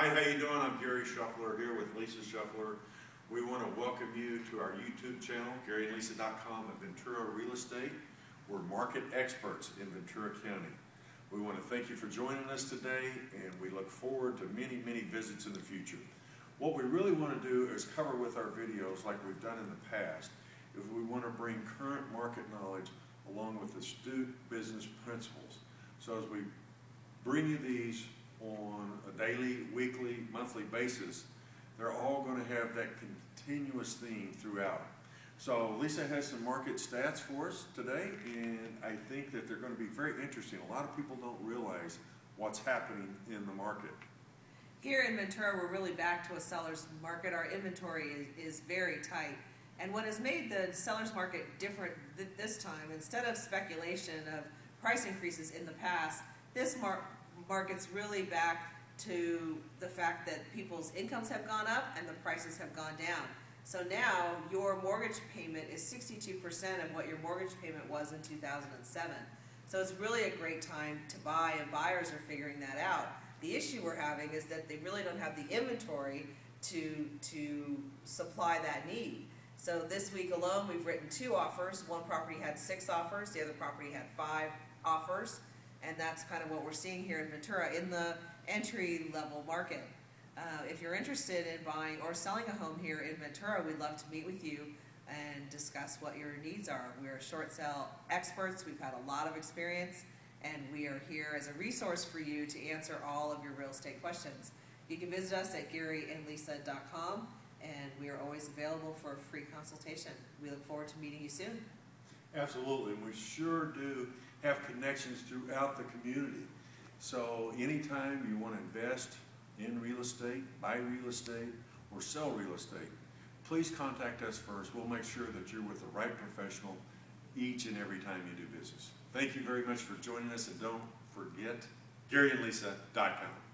Hi, how you doing? I'm Gary Schoeffler here with Lisa Schoeffler. We want to welcome you to our YouTube channel, GaryandLisa.com at Ventura Real Estate. We're market experts in Ventura County. We want to thank you for joining us today, and we look forward to many, many visits in the future. What we really want to do is cover with our videos, like we've done in the past, if we want to bring current market knowledge along with astute business principles. So as we bring you these daily, weekly, monthly basis, they're all going to have that continuous theme throughout. So Lisa has some market stats for us today, and I think that they're going to be very interesting. A lot of people don't realize what's happening in the market. Here in Ventura, we're really back to a seller's market. Our inventory is, is very tight. And what has made the seller's market different th this time, instead of speculation of price increases in the past, this mar market's really back to the fact that people's incomes have gone up and the prices have gone down. So now your mortgage payment is 62% of what your mortgage payment was in 2007. So it's really a great time to buy and buyers are figuring that out. The issue we're having is that they really don't have the inventory to, to supply that need. So this week alone, we've written two offers. One property had six offers, the other property had five offers. And that's kind of what we're seeing here in Ventura in the entry level market. Uh, if you're interested in buying or selling a home here in Ventura, we'd love to meet with you and discuss what your needs are. We're short sale experts. We've had a lot of experience and we are here as a resource for you to answer all of your real estate questions. You can visit us at GaryandLisa.com and we are always available for a free consultation. We look forward to meeting you soon. Absolutely, and we sure do have connections throughout the community. So anytime you want to invest in real estate, buy real estate, or sell real estate, please contact us first. We'll make sure that you're with the right professional each and every time you do business. Thank you very much for joining us, and don't forget GaryandLisa.com.